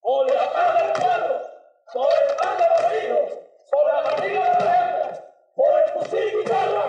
Por la paz de los manos, por el pan de los hijos, por la familia de la gente, por el fusil y guitarra.